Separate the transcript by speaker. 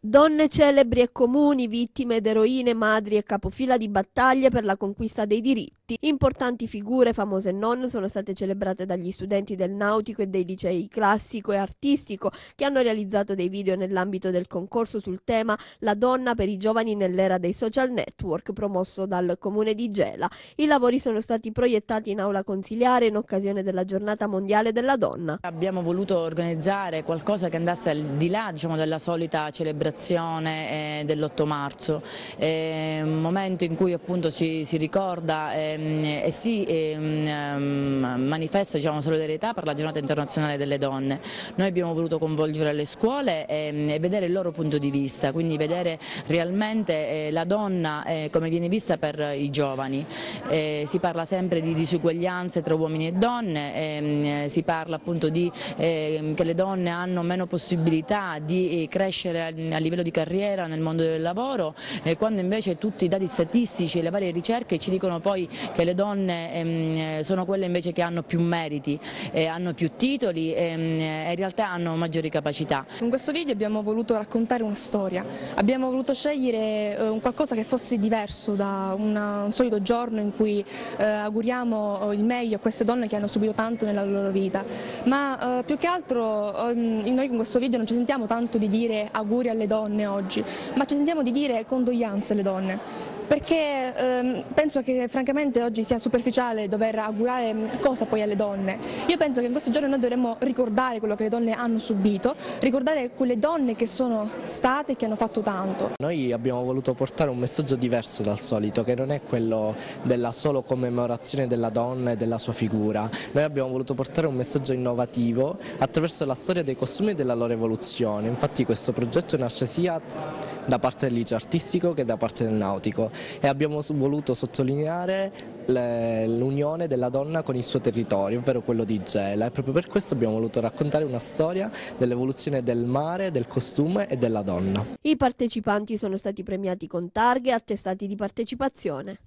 Speaker 1: Donne celebri e comuni, vittime ed eroine, madri e capofila di battaglie per la conquista dei diritti. Importanti figure, famose e non, sono state celebrate dagli studenti del nautico e dei licei classico e artistico che hanno realizzato dei video nell'ambito del concorso sul tema La donna per i giovani nell'era dei social network promosso dal comune di Gela. I lavori sono stati proiettati in aula consiliare in occasione della giornata mondiale della donna.
Speaker 2: Abbiamo voluto organizzare qualcosa che andasse al di là diciamo, della solita celebrazione celebrazione eh, dell'8 marzo, eh, un momento in cui appunto ci, si ricorda ehm, e si ehm, manifesta diciamo, solidarietà per la giornata internazionale delle donne. Noi abbiamo voluto coinvolgere le scuole ehm, e vedere il loro punto di vista, quindi vedere realmente eh, la donna come viene vista per i giovani. si parla sempre di disuguaglianze tra uomini e donne, si parla appunto di che le donne hanno meno possibilità di crescere a livello di carriera nel mondo del lavoro, eh, quando invece tutti i dati statistici e le varie ricerche ci dicono poi che le donne ehm, sono quelle invece che hanno più meriti, eh, hanno più titoli ehm, e in realtà hanno maggiori capacità.
Speaker 3: In questo video abbiamo voluto raccontare una storia, abbiamo voluto scegliere eh, qualcosa che fosse diverso da un solito giorno in cui eh, auguriamo il meglio a queste donne che hanno subito tanto nella loro vita, ma eh, più che altro ehm, noi con questo video non ci sentiamo tanto di dire auguri alle donne oggi, ma ci sentiamo di dire condoglianze alle donne, perché ehm, penso che francamente oggi sia superficiale dover augurare cosa poi alle donne. Io penso che in questo giorno noi dovremmo ricordare quello che le donne hanno subito, ricordare quelle donne che sono state e che hanno fatto tanto.
Speaker 4: Noi abbiamo voluto portare un messaggio diverso dal solito, che non è quello della solo commemorazione della donna e della sua figura. Noi abbiamo voluto portare un messaggio innovativo attraverso la storia dei costumi e della loro evoluzione. Infatti questo progetto nasce sia da parte del liceo artistico che da parte del nautico e abbiamo voluto sottolineare l'unione della donna con il suo territorio, ovvero quello di Gela e proprio per questo abbiamo voluto raccontare una storia dell'evoluzione del mare, del costume e della donna.
Speaker 1: I partecipanti sono stati premiati con targhe e attestati di partecipazione.